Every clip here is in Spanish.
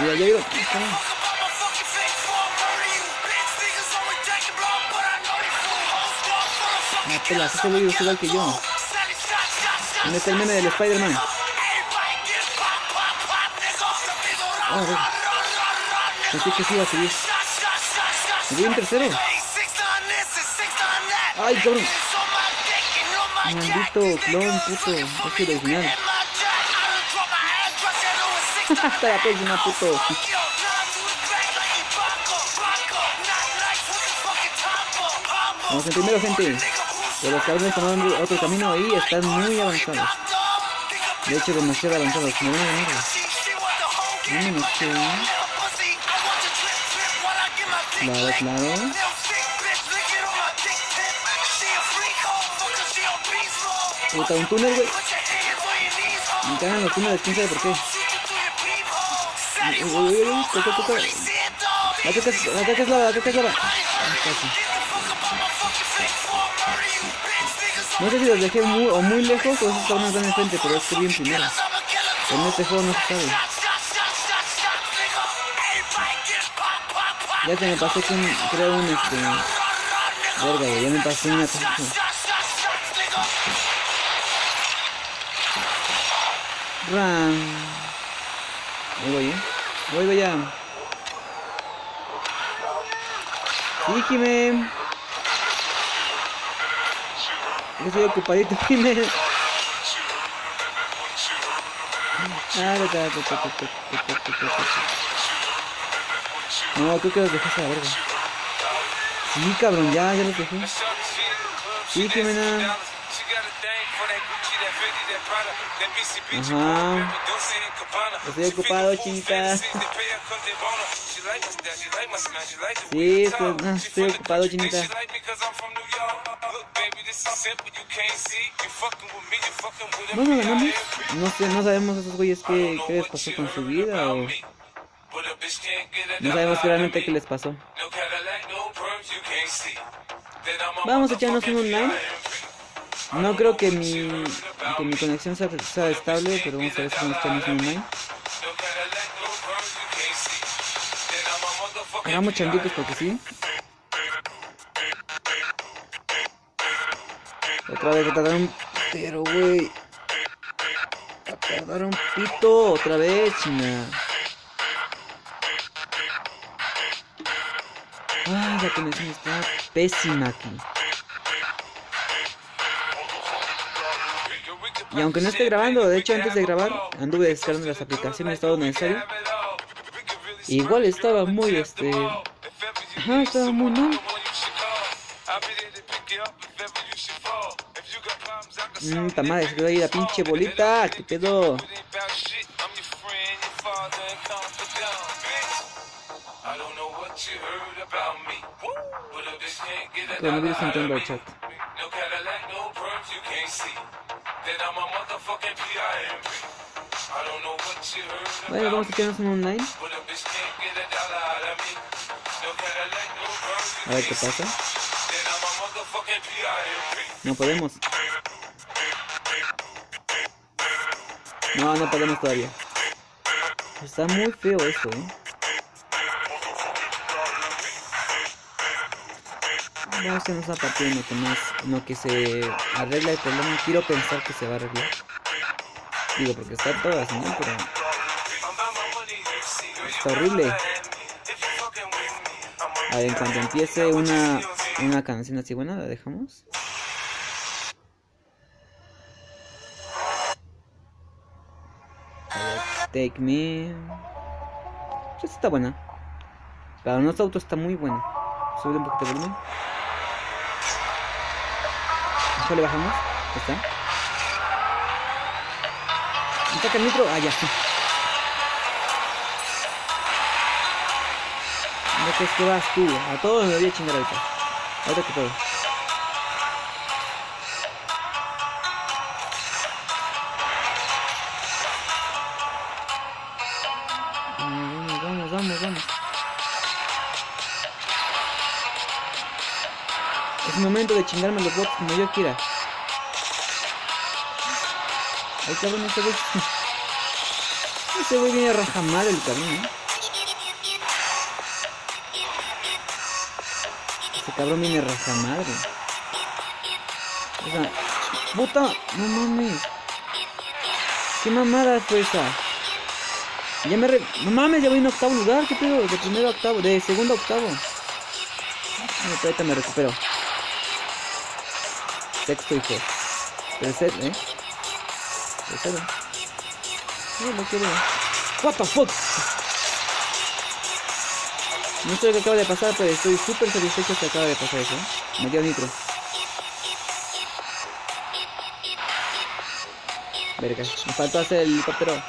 Mira, ya iba. Me pelas, este güey es igual que yo. ¿Dónde está el meme del Spider-Man? Ah, ver. Pensé que sí iba a seguir. Voy en tercero. Ay, cabrón. Maldito clon, puto. Es el original. Hasta la próxima, puto. Vamos en primero, gente. Pero los cabrones tomaron otro camino y están muy avanzados. De hecho, demasiado avanzados. Me van a. Vámonos. Claro, claro. Puta, un túnel, güey. Me cagan los túneles, quién sabe por qué. Toca es lava, la toca es lava. Ah. No sé si los dejé muy, o muy lejos o esos cabrones van enfrente, pero es que bien primero. En este juego no se sabe. Ya se me pasé con, creo, un este... Verga, ya me pasé una cosa. Ram. Ahí voy, eh. Voy allá. Sí, Jimé. Yo estoy ocupadito, Jimé. No, creo que los dejaste a la verga. Sí, cabrón, ya, ya los dejé. Sí, Jimena. Ajá. Estoy ocupado, chinita. Sí, estoy, no, estoy ocupado, chinita. No, no ganamos. No sé, no sabemos esos güeyes qué, qué les pasó con su vida o... No sabemos realmente qué les pasó. Vamos a echarnos un online. No creo que mi, que mi conexión sea, estable, pero vamos a ver si podemos echarnos un online. Hagamos changuitos porque sí. Otra vez que tardaron. Pero, güey. Tardaron pito. Otra vez, china. Ay, la conexión está pésima aquí. Y aunque no esté grabando, de hecho antes de grabar anduve descargando las aplicaciones, todo necesario. Igual estaba muy este. Ajá, estaba muy mal. Mmm, madre, se quedó ahí la pinche bolita. ¿Qué pedo? Coronavirus entrando al chat. Bueno, vamos a quedarnos en online. A ver qué pasa. No podemos. No, no podemos todavía. Está muy feo esto, eh. Vamos a hacernos a partir en que más, en lo que se arregla el problema. Quiero pensar que se va a arreglar. Digo, porque está todo así, ¿no? Pero... Está horrible. A ver, en cuanto empiece una, una canción así buena, la dejamos. Take me. Esta está buena. Pero nuestro auto está muy bueno. Sube un poquito de volumen. ¿Ya le bajamos? ¿Ya está? ¿Saca el nitro? Ah, ya. Es que vas tú. A todos me voy a chingar ahorita. Ahorita que puedo. Vamos, vamos, vamos. Es momento de chingarme los bots como yo quiera. Ay, cabrón, ese güey. Ese güey viene rajamar el cabrón, ¿eh? Ese cabrón viene rajamadre. O sea, puta, no mames. ¿Qué mamada fue esa? Ya me re... No mames, ya voy en octavo lugar, ¿qué pedo? De primero octavo, de segundo octavo. No, ahorita me recupero. Sexto hijo. Pero set, ¿eh? No, quiero. What the fuck? No sé lo que acaba de pasar, pero estoy súper satisfecho que acaba de pasar eso. Me dio nitro. Verga, me faltó hacer el helicóptero.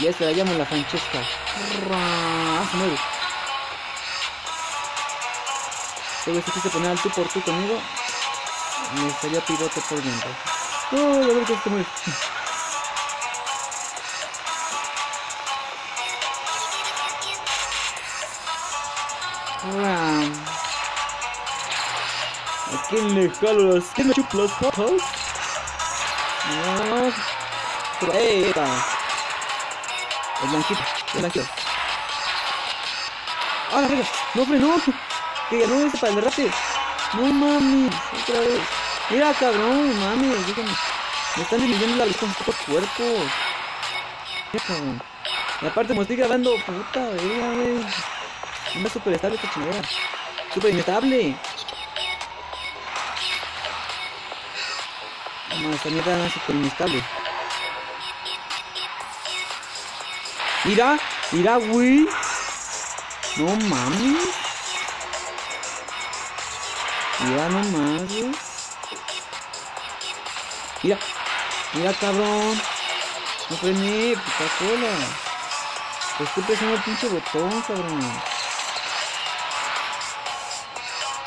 Y esta la llamo la Francesca. Se mueve. Güey se quise poner al tú por tú conmigo. Me salió pivote por dentro. Uy, a ver que se mueve. Ram. ¿A quién le jalo las... ¿Quién me chupa las papas? No. Pero, ¡eh! epa. El blanquito, el blanquito. ¡Ah, la verga! ¡No frenó! Que ganó ese para el rápido. No mames, otra vez. Mira, cabrón, mames, déjame. Me están dividiendo la vista con estos cuerpos. Y aparte, como estoy grabando, puta, verga, güey. Anda súper estable esta chingadera. Súper inestable. No, esta mierda súper inestable. Mira, mira, güey. No mames. Mira nomás, güey. Mira, mira, cabrón. No frené, puta cola. Estoy presionando el pinche botón, cabrón.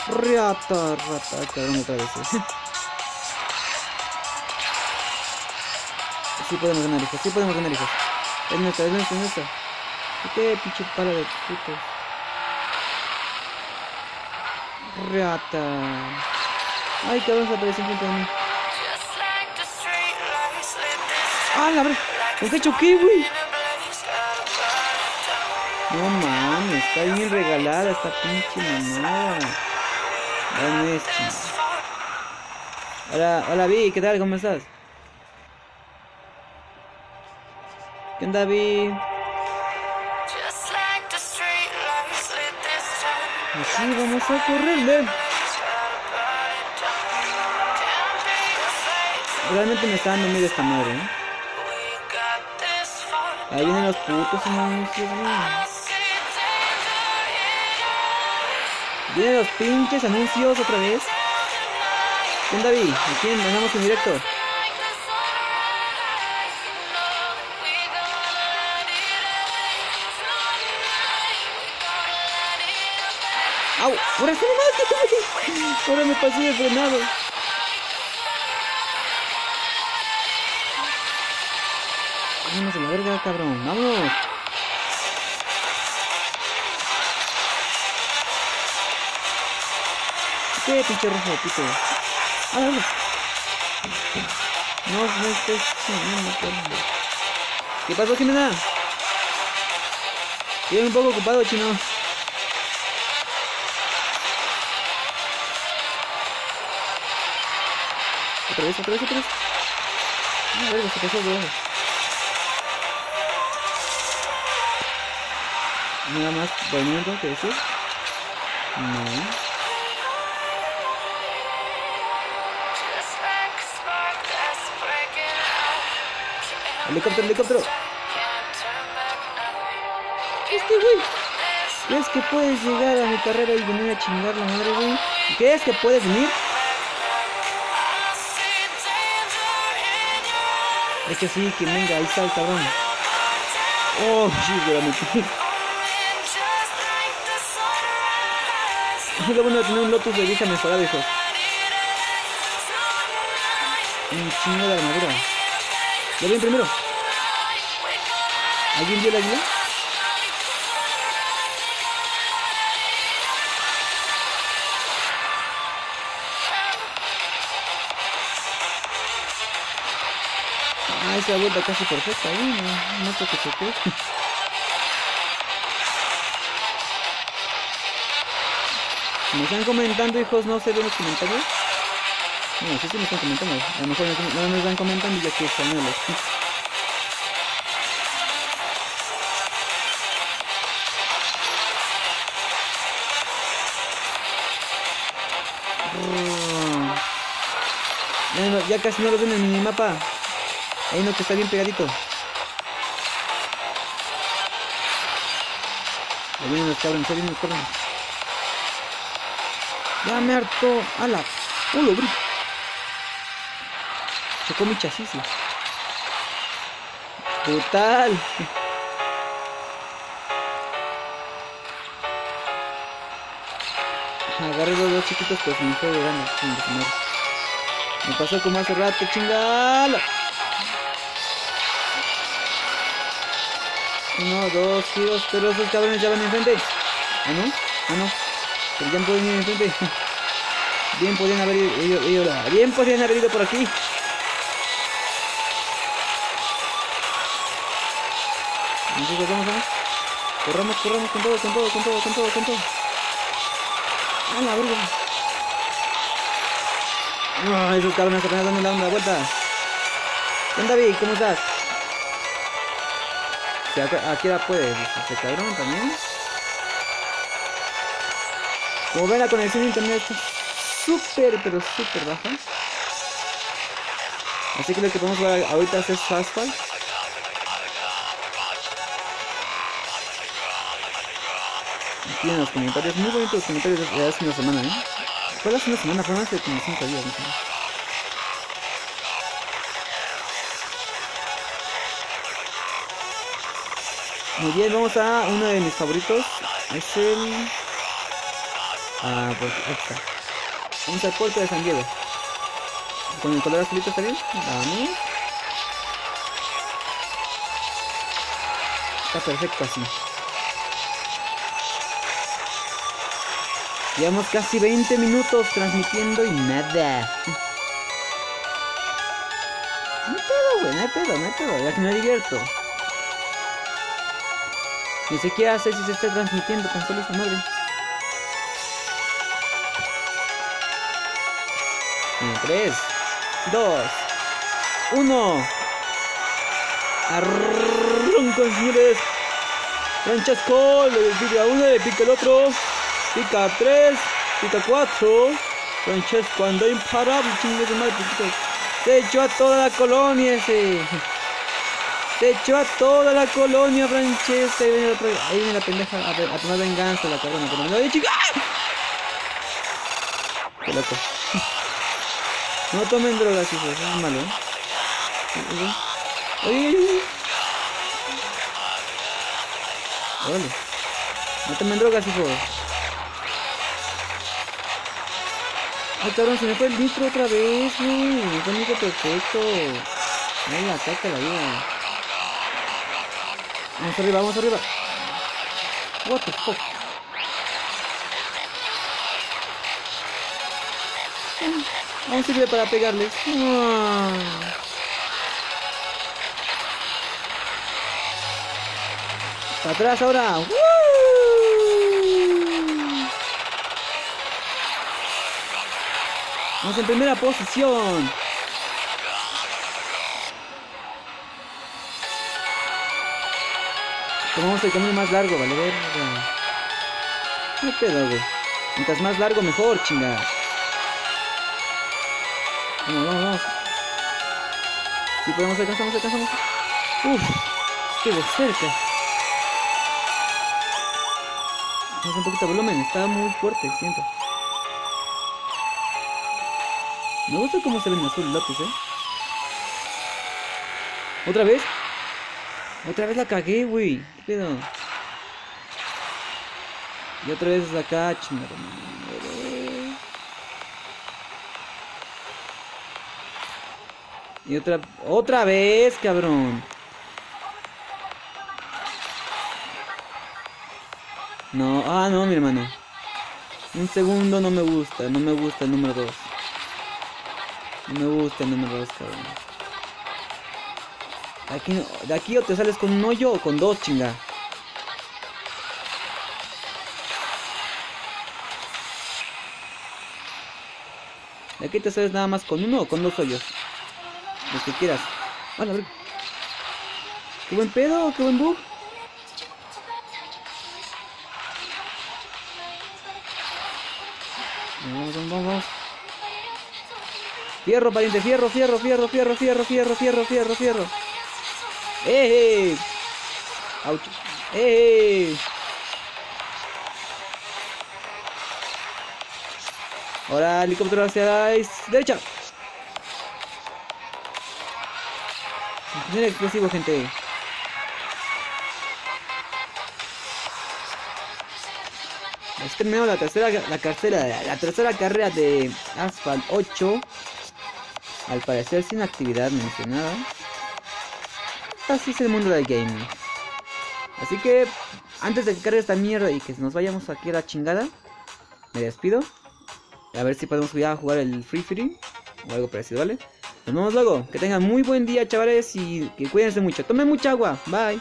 Rata, rata, cabrón, otra vez. Sí podemos ganar, hijos, sí podemos ganar, hijos. Es nuestra, es nuestra, es nuestra. ¿Qué pinche pala de putos? Rata. Ay, cabrón, se apareció enfrente de mí. ¡Ah, la verdad! ¿Con qué choqué, güey? No mames, está bien regalada esta pinche mamada. Esto. Hola, hola Vi, ¿qué tal? ¿Cómo estás? ¿Qué onda Vi? Así vamos a correrle. Realmente me está dando miedo esta madre, ¿eh? Ahí vienen los putos anuncios. Vienen los pinches anuncios otra vez. ¿Quién David? ¿A quién? Andamos en directo. ¡Au! ¡Ahora sí nomás! Ahora me pasé de frenado. Vámonos a la verga, cabrón. ¡Vámonos! ¿Qué pinche rojo, pito? ¡Ah, no! No, no estés chingando, cabrón. ¿Qué pasó, Jimena? Estoy un poco ocupado, chino. Otra vez, otra vez, otra vez. Ah, verga, se pasó, güey. Nada más movimiento que decir. No. Helicóptero, helicóptero. Este güey. ¿Crees que puedes llegar a mi carrera y venir a chingar la madre, güey? ¿Crees que puedes venir? Es que sí, que venga, ahí está el cabrón. Oh, sí, realmente. Es lo bueno de tener un Lotus de vieja mejorado, hijos. Un chingo de armadura. ¿Lo ven primero? ¿Alguien vio el águila? Esa vuelta casi perfecta ahí, no, no sé que choqué. ¿Me están comentando, hijos? ¿No se ven los comentarios? No, sí, sí me están comentando. A lo mejor no, me están comentando ya que españoles. Ya, no, ya casi no lo ven en mi mapa. Ahí no que está bien pegadito. Ahí vienen los cabrones, ahí vienen los cabrones. Ya me harto. ¡Hala! ¡Hola, bro! Chocó mi chasis. Total. Agarré los dos chiquitos, pues me fue de gana. Me pasó como hace rato, chingala. Uno, dos giros, pero esos cabrones ya van enfrente. Ah, no, ah, no. Pero ya pueden ir enfrente. Bien podrían haber ido, bien podrían haber ido por aquí. Entonces vamos, vamos. Corramos, corramos con todo, con todo, con todo, con todo, con todo. A la verga. No, esos cabrones apenas dando la vuelta. ¿Quién David? ¿Cómo estás? Aquí la puede, este cabrón también. Como ven la conexión de internet está súper, pero súper baja. Así que lo que podemos ver ahorita es Asphalt. Aquí en los comentarios, muy bonitos los comentarios de hace una semana, ¿eh? Fue hace una semana, fue hace como 5 días, no. Muy bien, vamos a uno de mis favoritos. Es el... Ah, pues esta. Vamos al de San Diego. Con el color azulito está bien. Vamos. Está perfecto así. Llevamos casi 20 minutos transmitiendo y nada. No hay pedo, güey, no hay pedo, no hay pedo. Ya que me divierto. Ni siquiera sé si se está transmitiendo tan solo esta madre. En 3, 2, 1. Arrancan, señores. Francesco le pica uno, le pica el otro. Pica 3, pica 4. Francesco anda imparable, chingue de madre. Se echó a toda la colonia ese. Se echó a toda la colonia Francesca. Ahí viene, otro, ahí viene la pendeja a, a, tomar venganza la cabrona. Pero no, chica. Qué loco. No tomen drogas, hijos. Es malo, ¿eh? Oye, oye, oye. No tomen drogas, hijos. Ay, cabrón, se me fue el nitro otra vez, güey. Me fue el nitro perfecto. Ay, la vida. Vamos arriba, vamos arriba. What the fuck? Vamos a ir para pegarles. Para atrás ahora. Vamos en primera posición. Tomamos el camino más largo, vale ver. No pedo, güey. Mientras más largo, mejor, chingada. Vamos, vamos, vamos. Si podemos, alcanzamos, alcanzamos. Uf, estuvo cerca. Vamos un poquito de volumen, está muy fuerte, siento. Me gusta cómo se ven azul Lotus, eh. ¿Otra vez? Otra vez la cagué, güey. ¿Qué? Y otra vez la cacho, Y otra... ¡Otra vez, cabrón! No, ah, no, mi hermano. Un segundo no me gusta, no me gusta el número 2. No me gusta el número 2, cabrón. Aquí, de aquí o te sales con un hoyo o con dos, chinga. ¿De aquí te sabes nada más con uno o con dos hoyos? Los que quieras. Bueno, a ver. Qué buen pedo, qué buen bug. Vamos, vamos, vamos. Fierro, pariente, fierro, fierro, fierro, fierro, fierro, fierro, fierro, fierro, fierro. ¡Eh! ¡Auch! ¡Eh! Ahora helicóptero hacia la derecha. Tiene explosivo, gente. Hemos terminado la tercera, la tercera, la tercera carrera de Asphalt 8. Al parecer sin actividad mencionada. Así es el mundo del gaming. Así que antes de que cargue esta mierda y que nos vayamos aquí a la chingada, me despido. A ver si podemos ya jugar el Free Free o algo parecido, ¿vale? Nos vemos luego. Que tengan muy buen día, chavales, y que cuídense mucho. Tomen mucha agua. Bye.